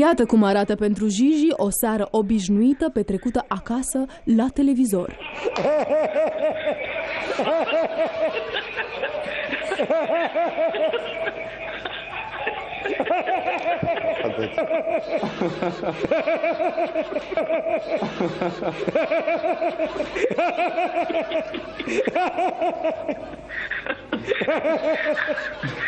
Iată cum arată pentru Gigi o seară obișnuită petrecută acasă la televizor.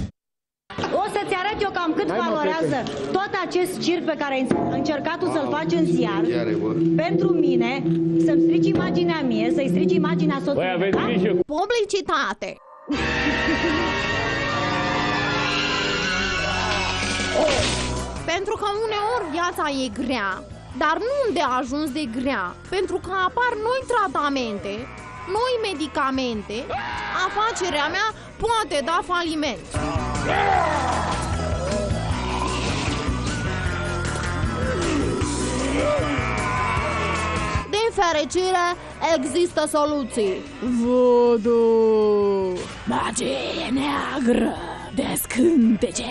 O să-ți arăt eu cam cât valorează tot acest circ pe care ai încercat tu să-l faci în ziar. Pentru mine, să-mi strici imaginea mie, să-i strici imaginea Băi, soțului. aveți da? grijă Publicitate! Pentru că uneori viața e grea, dar nu de ajuns de grea, pentru că apar noi tratamente, noi medicamente, afacerea mea poate da faliment. Din fericire, există soluții. Voodoo! Magie neagră de scântece!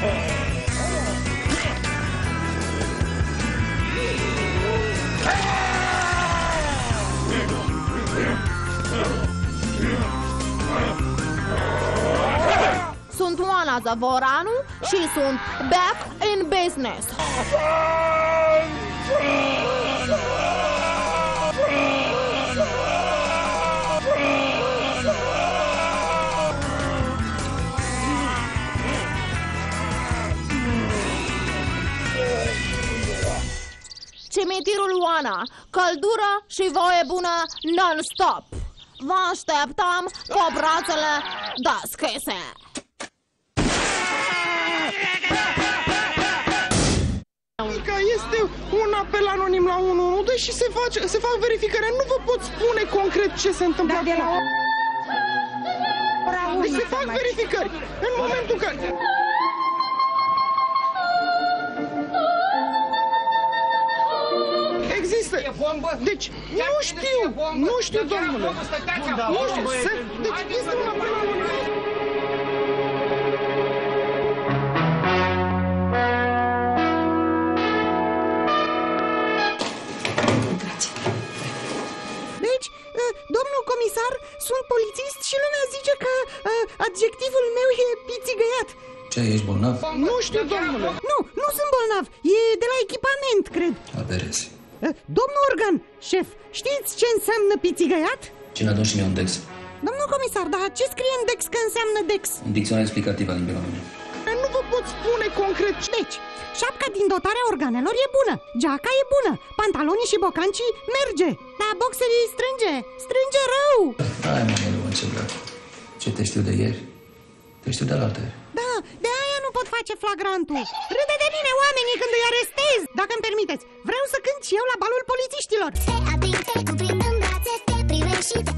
Sunt Oana Zavoranu și sunt back in business. Cimitirul Oana, căldură și voie bună non-stop. Vă așteptăm cu brațele deschise. Apel anonim la 112 și se, face, se fac verificări. Nu vă pot spune concret ce se întâmplă Dar de la acolo. ora Deci 1 se fac verificări. În momentul care... Există. Deci, nu știu, nu știu, domnule. Nu știu, se, deci este un apel anonim. Domnul comisar, sunt polițist și lumea zice că uh, adjectivul meu e pițigăiat. Ce, ești bolnav? Nu știu, domnule. Nu, nu sunt bolnav, e de la echipament, cred. Aberezi. Uh, domnul organ, șef, știți ce înseamnă pițigăiat? Cine a și mie un dex? Domnul comisar, dar ce scrie în dex că înseamnă dex? Un dicționar explicativ al limbii române. Nu vă pot spune concret ce... Deci, șapca din dotarea organelor e bună, geaca e bună, pantalonii și bocancii merge, dar boxerii strânge, strânge rău. Hai, mă, nu ce vreau. Ce te știu de ieri? Te știu de la ieri. Da, de aia nu pot face flagrantul. Râde de mine oamenii când îi arestez, dacă îmi permiteți. Vreau să cânt și eu la balul polițiștilor. Te ating, te cuprind în brațe, te privești și te